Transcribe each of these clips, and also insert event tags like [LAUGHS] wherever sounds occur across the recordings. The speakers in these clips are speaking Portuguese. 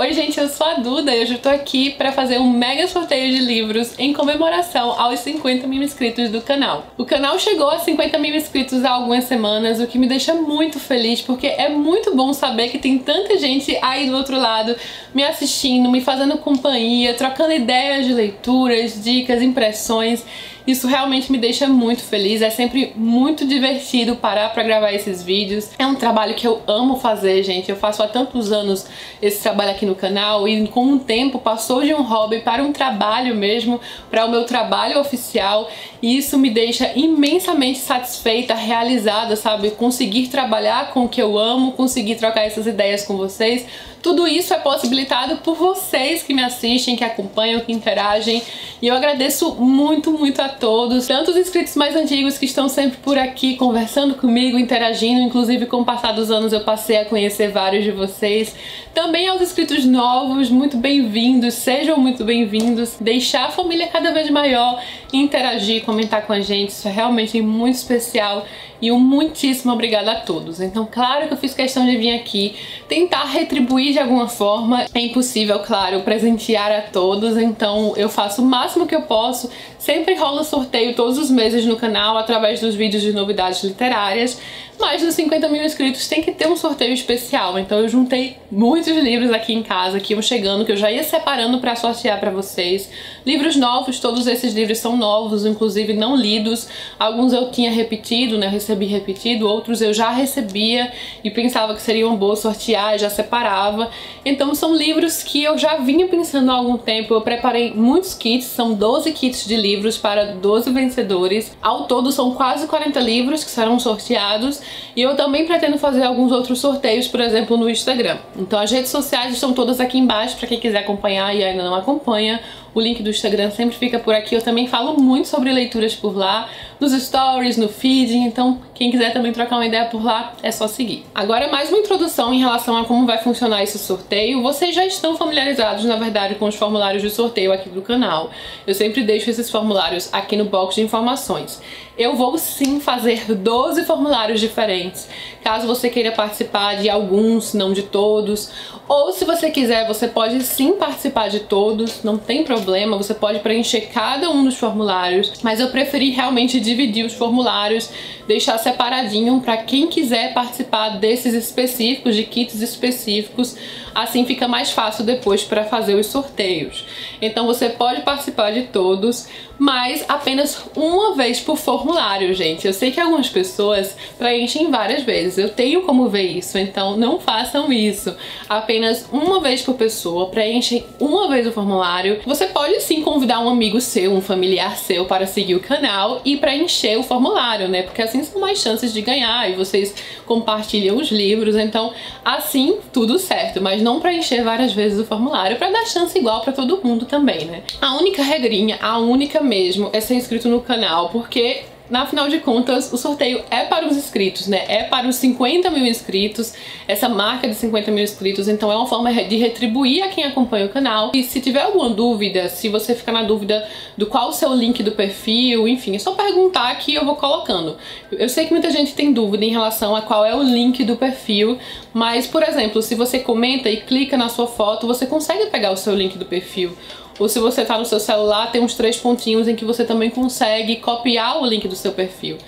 Oi gente, eu sou a Duda e hoje eu tô aqui pra fazer um mega sorteio de livros em comemoração aos 50 mil inscritos do canal. O canal chegou a 50 mil inscritos há algumas semanas, o que me deixa muito feliz porque é muito bom saber que tem tanta gente aí do outro lado me assistindo, me fazendo companhia, trocando ideias de leituras, dicas, impressões isso realmente me deixa muito feliz, é sempre muito divertido parar pra gravar esses vídeos. É um trabalho que eu amo fazer, gente. Eu faço há tantos anos esse trabalho aqui no canal e com o tempo passou de um hobby para um trabalho mesmo, para o meu trabalho oficial e isso me deixa imensamente satisfeita, realizada, sabe? Conseguir trabalhar com o que eu amo, conseguir trocar essas ideias com vocês. Tudo isso é possibilitado por vocês que me assistem, que acompanham, que interagem. E eu agradeço muito, muito a todos, tanto os inscritos mais antigos que estão sempre por aqui conversando comigo, interagindo, inclusive com o passar dos anos eu passei a conhecer vários de vocês. Também aos inscritos novos, muito bem-vindos, sejam muito bem-vindos. Deixar a família cada vez maior, interagir, comentar com a gente, isso é realmente muito especial e um muitíssimo obrigada a todos. Então, claro que eu fiz questão de vir aqui tentar retribuir de alguma forma. É impossível, claro, presentear a todos, então eu faço o máximo que eu posso. Sempre rola sorteio todos os meses no canal através dos vídeos de novidades literárias. Mais dos 50 mil inscritos tem que ter um sorteio especial, então eu juntei muitos livros aqui em casa que iam chegando, que eu já ia separando para sortear para vocês. Livros novos, todos esses livros são novos, inclusive não lidos. Alguns eu tinha repetido, né, eu recebi repetido, outros eu já recebia e pensava que seria uma boa sortear, já separava. Então são livros que eu já vinha pensando há algum tempo, eu preparei muitos kits, são 12 kits de livros para 12 vencedores. Ao todo são quase 40 livros que serão sorteados e eu também pretendo fazer alguns outros sorteios, por exemplo, no Instagram. Então as redes sociais estão todas aqui embaixo para quem quiser acompanhar e ainda não acompanha. O link do Instagram sempre fica por aqui. Eu também falo muito sobre leituras por lá, nos stories, no feed, então quem quiser também trocar uma ideia por lá, é só seguir. Agora mais uma introdução em relação a como vai funcionar esse sorteio. Vocês já estão familiarizados, na verdade, com os formulários de sorteio aqui do canal. Eu sempre deixo esses formulários aqui no box de informações. Eu vou sim fazer 12 formulários diferentes, caso você queira participar de alguns, não de todos, ou se você quiser, você pode sim participar de todos, não tem problema, você pode preencher cada um dos formulários, mas eu preferi realmente dividir os formulários, deixar separadinho para quem quiser participar desses específicos, de kits específicos, assim fica mais fácil depois para fazer os sorteios. Então você pode participar de todos, mas apenas uma vez por formulário, gente. Eu sei que algumas pessoas preenchem várias vezes, eu tenho como ver isso, então não façam isso. Apenas uma vez por pessoa, preenchem uma vez o formulário. Você pode sim convidar um amigo seu, um familiar seu para seguir o canal e preencher o formulário, né? Porque assim são mais chances de ganhar e vocês compartilham os livros, então assim tudo certo, mas não preencher várias vezes o formulário para dar chance igual para todo mundo também, né? A única regrinha, a única mesmo, é ser inscrito no canal, porque na final de contas, o sorteio é para os inscritos, né? É para os 50 mil inscritos, essa marca de 50 mil inscritos, então é uma forma de retribuir a quem acompanha o canal. E se tiver alguma dúvida, se você ficar na dúvida do qual o seu link do perfil, enfim, é só perguntar que eu vou colocando. Eu sei que muita gente tem dúvida em relação a qual é o link do perfil, mas, por exemplo, se você comenta e clica na sua foto, você consegue pegar o seu link do perfil. Ou se você está no seu celular, tem uns três pontinhos em que você também consegue copiar o link do seu perfil.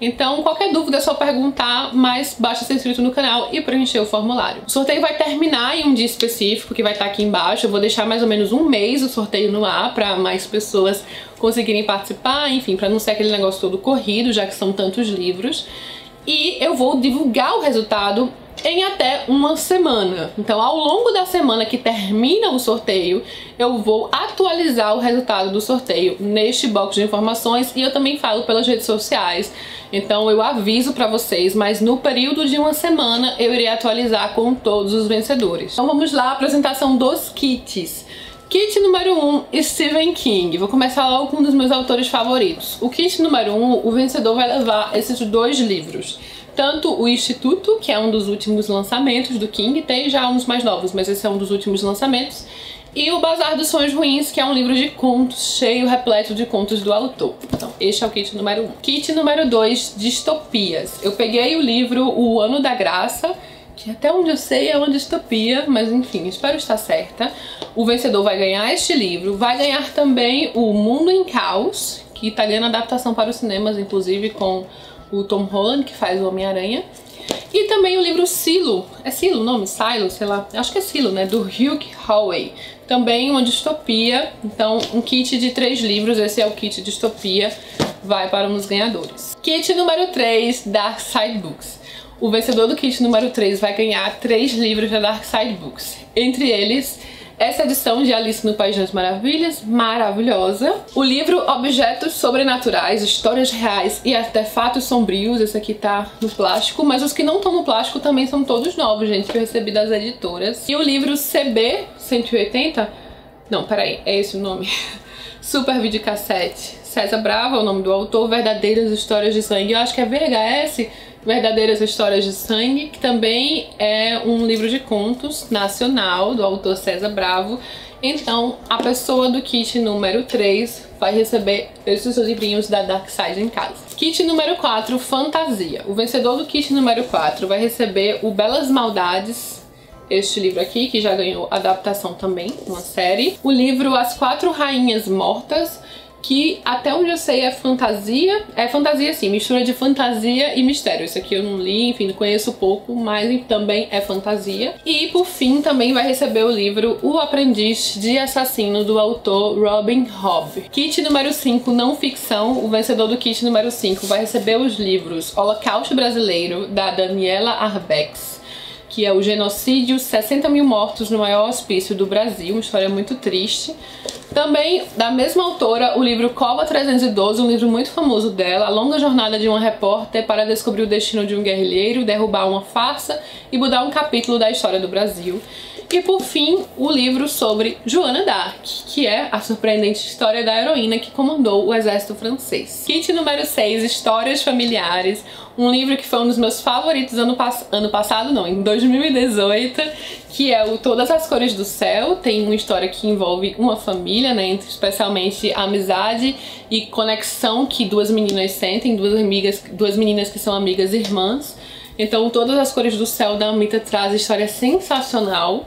Então, qualquer dúvida é só perguntar, mas basta ser inscrito no canal e preencher o formulário. O sorteio vai terminar em um dia específico, que vai estar aqui embaixo. Eu vou deixar mais ou menos um mês o sorteio no ar para mais pessoas conseguirem participar, enfim, para não ser aquele negócio todo corrido, já que são tantos livros. E eu vou divulgar o resultado em até uma semana. Então, ao longo da semana que termina o sorteio, eu vou atualizar o resultado do sorteio neste box de informações e eu também falo pelas redes sociais. Então, eu aviso para vocês, mas no período de uma semana eu irei atualizar com todos os vencedores. Então, vamos lá, apresentação dos kits. Kit número 1, um, Stephen King. Vou começar logo com um dos meus autores favoritos. O kit número 1, um, o vencedor vai levar esses dois livros tanto o Instituto, que é um dos últimos lançamentos do King, tem já uns mais novos, mas esse é um dos últimos lançamentos, e o Bazar dos Sonhos Ruins, que é um livro de contos cheio, repleto de contos do autor. Então, este é o kit número 1. Um. Kit número 2, Distopias. Eu peguei o livro O Ano da Graça, que até onde eu sei é uma distopia, mas enfim, espero estar certa. O vencedor vai ganhar este livro, vai ganhar também o Mundo em Caos, que está ganhando adaptação para os cinemas, inclusive com o Tom Holland, que faz o Homem-Aranha. E também o livro Silo, é Silo o nome? Silo, sei lá, acho que é Silo, né? Do Hugh Howey. Também uma distopia, então um kit de três livros, esse é o kit distopia, vai para um dos ganhadores. Kit número 3, Dark Side Books. O vencedor do kit número 3 vai ganhar três livros da Dark Side Books. Entre eles, essa edição de Alice no País das Maravilhas, maravilhosa. O livro Objetos Sobrenaturais, Histórias Reais e Artefatos Sombrios, esse aqui tá no plástico, mas os que não estão no plástico também são todos novos, gente, que eu recebi das editoras. E o livro CB 180, não, peraí, é esse o nome, [LAUGHS] Super Videocassete. César Brava, é o nome do autor, Verdadeiras Histórias de Sangue. Eu acho que é VHS, Verdadeiras Histórias de Sangue, que também é um livro de contos nacional do autor César Bravo. Então, a pessoa do kit número 3 vai receber esses livrinhos da Dark Side em casa. Kit número 4, Fantasia. O vencedor do kit número 4 vai receber o Belas Maldades, este livro aqui, que já ganhou adaptação também, uma série. O livro As Quatro Rainhas Mortas, que até onde eu sei é fantasia, é fantasia sim, mistura de fantasia e mistério. Isso aqui eu não li, enfim, conheço pouco, mas também é fantasia. E por fim também vai receber o livro O Aprendiz de Assassino do autor Robin Hobb. Kit número 5, não ficção, o vencedor do kit número 5 vai receber os livros Holocausto Brasileiro, da Daniela Arbex que é o genocídio, 60 mil mortos no maior hospício do Brasil, uma história muito triste. Também, da mesma autora, o livro Cova 312, um livro muito famoso dela, a longa jornada de uma repórter para descobrir o destino de um guerrilheiro, derrubar uma farsa e mudar um capítulo da história do Brasil. E por fim, o livro sobre Joana d'Arc, que é a surpreendente história da heroína que comandou o exército francês. Kit número 6, Histórias Familiares, um livro que foi um dos meus favoritos ano, pass ano passado, não, em 2018, que é o Todas as Cores do Céu. Tem uma história que envolve uma família, né, especialmente a amizade e conexão que duas meninas sentem, duas amigas, duas meninas que são amigas irmãs. Então, Todas as Cores do Céu da Amita traz história sensacional.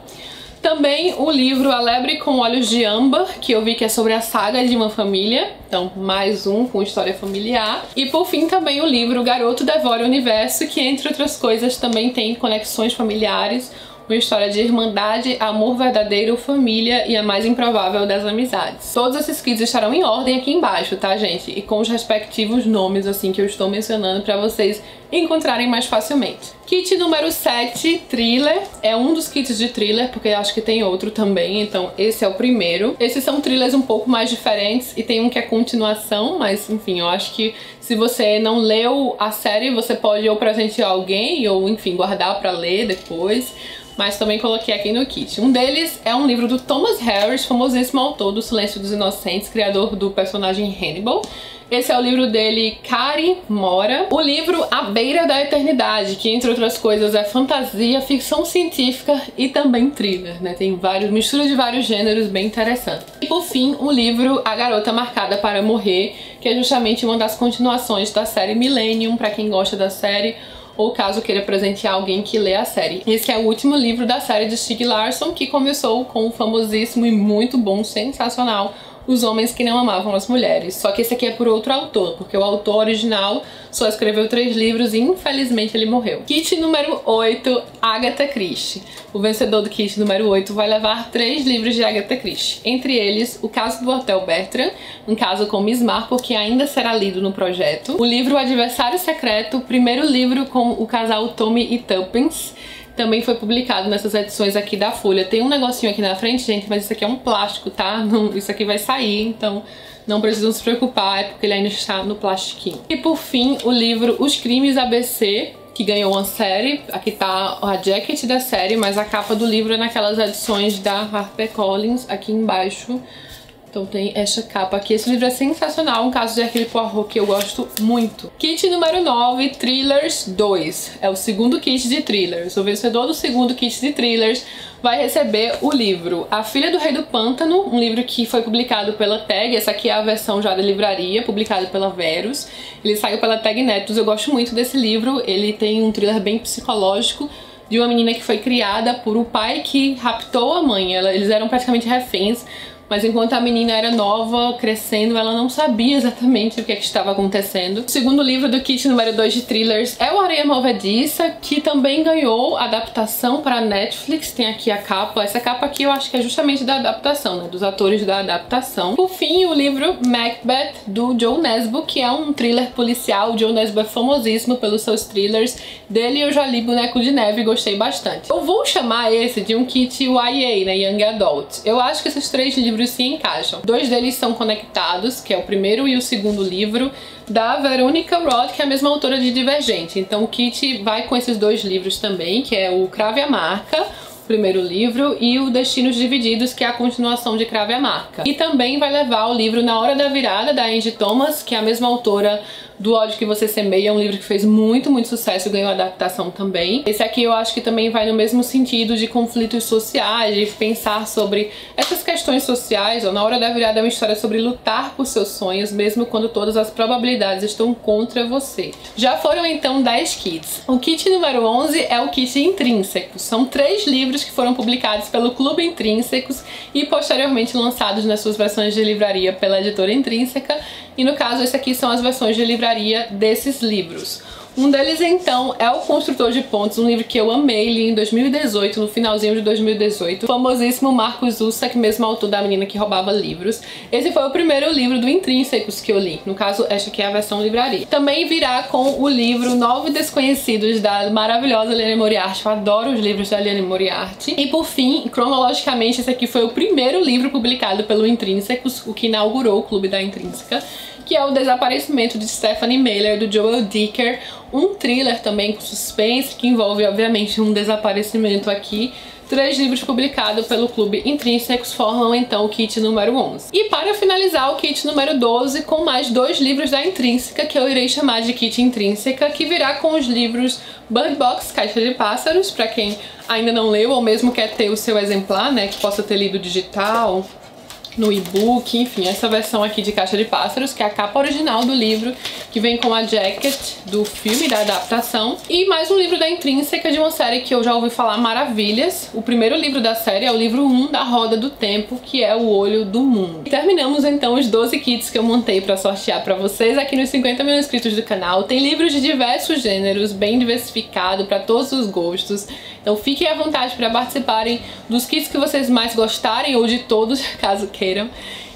Também o livro A Lebre com Olhos de Âmbar, que eu vi que é sobre a saga de uma família, então mais um com história familiar. E por fim também o livro Garoto Devora o Universo, que entre outras coisas também tem conexões familiares, uma história de irmandade, amor verdadeiro, família e a mais improvável das amizades. Todos esses kits estarão em ordem aqui embaixo, tá, gente? E com os respectivos nomes, assim, que eu estou mencionando para vocês encontrarem mais facilmente. Kit número 7, Thriller. É um dos kits de thriller, porque acho que tem outro também, então esse é o primeiro. Esses são thrillers um pouco mais diferentes e tem um que é continuação, mas enfim, eu acho que se você não leu a série, você pode ou presentear alguém ou enfim, guardar para ler depois mas também coloquei aqui no kit. Um deles é um livro do Thomas Harris, famosíssimo autor do Silêncio dos Inocentes, criador do personagem Hannibal. Esse é o livro dele, Kari Mora. O livro A Beira da Eternidade, que entre outras coisas é fantasia, ficção científica e também thriller, né? Tem vários, mistura de vários gêneros bem interessante. E por fim, o livro A Garota Marcada para Morrer, que é justamente uma das continuações da série Millennium, para quem gosta da série ou caso queira presentear alguém que lê a série. Esse é o último livro da série de Stieg Larsson, que começou com o famosíssimo e muito bom, sensacional os Homens que Não Amavam as Mulheres. Só que esse aqui é por outro autor, porque o autor original só escreveu três livros e infelizmente ele morreu. Kit número 8, Agatha Christie. O vencedor do kit número 8 vai levar três livros de Agatha Christie. Entre eles, O Caso do Hotel Bertrand, um caso com Miss Marple que ainda será lido no projeto. O livro O Adversário Secreto, o primeiro livro com o casal Tommy e Tuppence também foi publicado nessas edições aqui da Folha. Tem um negocinho aqui na frente, gente, mas isso aqui é um plástico, tá? Não, isso aqui vai sair, então não precisam se preocupar, é porque ele ainda está no plastiquinho. E por fim, o livro Os Crimes ABC, que ganhou uma série. Aqui tá a jacket da série, mas a capa do livro é naquelas edições da HarperCollins, aqui embaixo então tem esta capa aqui. Esse livro é sensacional, um caso de Hercule Poirot que eu gosto muito. Kit número 9, Thrillers 2. É o segundo kit de thrillers. O vencedor do segundo kit de thrillers vai receber o livro A Filha do Rei do Pântano, um livro que foi publicado pela Tag, essa aqui é a versão já da livraria, publicado pela Verus. Ele saiu pela Tag Netos, eu gosto muito desse livro, ele tem um thriller bem psicológico, de uma menina que foi criada por o pai que raptou a mãe. Eles eram praticamente reféns mas enquanto a menina era nova, crescendo, ela não sabia exatamente o que, é que estava acontecendo. O segundo livro do kit número 2 de thrillers é o Areia Movediça, que também ganhou adaptação para Netflix. Tem aqui a capa. Essa capa aqui eu acho que é justamente da adaptação, né? Dos atores da adaptação. Por fim, o livro Macbeth, do Joe Nesbo, que é um thriller policial. O Joe Nesbo é famosíssimo pelos seus thrillers. Dele eu já li Boneco de Neve e gostei bastante. Eu vou chamar esse de um kit YA, né? Young Adult. Eu acho que esses três livros livros se encaixam. Dois deles são conectados, que é o primeiro e o segundo livro, da Veronica Roth, que é a mesma autora de Divergente. Então o kit vai com esses dois livros também, que é o Crave a Marca, primeiro livro, e o Destinos Divididos, que é a continuação de Crave a Marca. E também vai levar o livro Na Hora da Virada, da Angie Thomas, que é a mesma autora do ódio que você semeia, é um livro que fez muito, muito sucesso, ganhou adaptação também. Esse aqui eu acho que também vai no mesmo sentido de conflitos sociais, de pensar sobre essas questões sociais. Ó, Na Hora da Virada é uma história sobre lutar por seus sonhos, mesmo quando todas as probabilidades estão contra você. Já foram então 10 kits. O kit número 11 é o kit Intrínsecos. São três livros que foram publicados pelo Clube Intrínsecos e posteriormente lançados nas suas versões de livraria pela editora Intrínseca. E no caso, esse aqui são as versões de livraria desses livros. Um deles, então, é O Construtor de Pontes, um livro que eu amei, li em 2018, no finalzinho de 2018. O famosíssimo Marcos Ussak, mesmo autor da Menina que Roubava Livros. Esse foi o primeiro livro do Intrínsecos que eu li. No caso, esta aqui é a versão livraria. Também virá com o livro Nove Desconhecidos, da maravilhosa Liane Moriarty. Eu adoro os livros da Liane Moriarty. E por fim, cronologicamente, esse aqui foi o primeiro livro publicado pelo Intrínsecos, o que inaugurou o Clube da Intrínseca que é o desaparecimento de Stephanie Miller, do Joel Dicker, um thriller também com suspense, que envolve, obviamente, um desaparecimento aqui. Três livros publicados pelo Clube Intrínsecos formam então o kit número 11. E para finalizar o kit número 12 com mais dois livros da Intrínseca, que eu irei chamar de kit Intrínseca, que virá com os livros Bird Box, Caixa de Pássaros, para quem ainda não leu ou mesmo quer ter o seu exemplar, né, que possa ter lido digital no e-book, enfim, essa versão aqui de Caixa de Pássaros, que é a capa original do livro, que vem com a jacket do filme, da adaptação, e mais um livro da Intrínseca de uma série que eu já ouvi falar maravilhas. O primeiro livro da série é o livro 1 da Roda do Tempo, que é O Olho do Mundo. E terminamos então os 12 kits que eu montei para sortear para vocês aqui nos 50 mil inscritos do canal. Tem livros de diversos gêneros, bem diversificado para todos os gostos. Então fiquem à vontade para participarem dos kits que vocês mais gostarem ou de todos, [LAUGHS] caso queiram.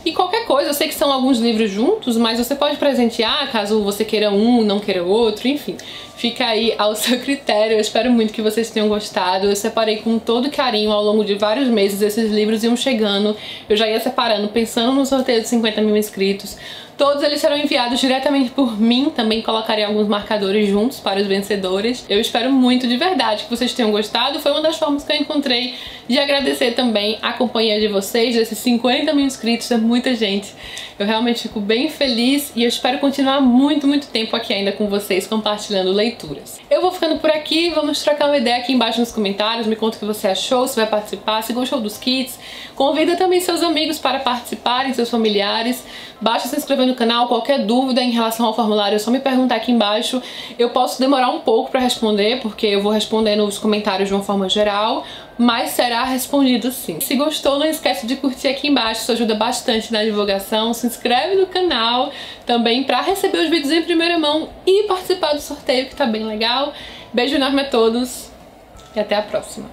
E qualquer coisa, eu sei que são alguns livros juntos, mas você pode presentear caso você queira um, não queira outro, enfim. Fica aí ao [LAUGHS] seu critério, eu espero muito que vocês tenham gostado. Eu separei com todo carinho ao longo de vários meses, esses livros iam chegando, eu já ia separando, pensando no sorteio de 50 mil inscritos. Todos eles serão enviados diretamente por mim, também colocarei alguns marcadores juntos para os vencedores. Eu espero muito de verdade que vocês tenham gostado, foi uma das formas que eu encontrei de agradecer também a companhia de vocês, desses 50 mil inscritos, é muita gente. Eu realmente fico bem feliz e eu espero continuar muito, muito tempo aqui ainda com vocês, compartilhando leituras. Eu vou ficando por aqui, vamos trocar uma ideia aqui embaixo nos comentários, me conta o que você achou, se vai participar, se gostou dos kits. Convida também seus amigos para participarem, seus familiares. Basta se inscrever no canal, qualquer dúvida em relação ao formulário é só me perguntar aqui embaixo. Eu posso demorar um pouco para responder, porque eu vou responder nos comentários de uma forma geral, mas será respondido sim. Se gostou, não esquece de curtir aqui embaixo, isso ajuda bastante na divulgação. Se inscreve no canal também para receber os vídeos em primeira mão e participar do sorteio que tá bem legal. Beijo enorme a todos e até a próxima.